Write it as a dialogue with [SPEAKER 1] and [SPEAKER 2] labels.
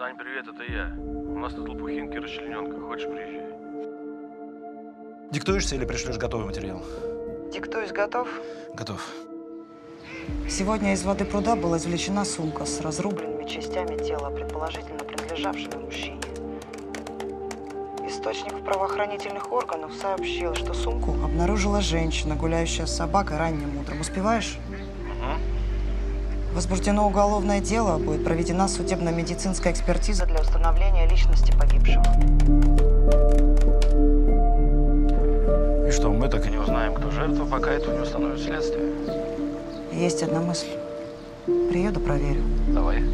[SPEAKER 1] Сань, привет, это я. У нас тут лопухинки расчлененка. Хочешь, приезжай?
[SPEAKER 2] Диктуешься или пришлешь готовый материал?
[SPEAKER 3] Диктуюсь, готов?
[SPEAKER 2] Готов.
[SPEAKER 3] Сегодня из воды пруда была извлечена сумка с разрубленными частями тела, предположительно принадлежавшими мужчине. Источник в правоохранительных органов сообщил, что сумку обнаружила женщина, гуляющая с собакой ранним утром. Успеваешь? Возбуждено уголовное дело, будет проведена судебно-медицинская экспертиза для установления личности погибшего.
[SPEAKER 2] И что, мы так и не узнаем, кто жертва, пока этого не установит следствие?
[SPEAKER 3] Есть одна мысль. Приеду, проверю.
[SPEAKER 2] Давай.